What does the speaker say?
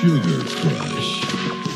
Sugar Crush.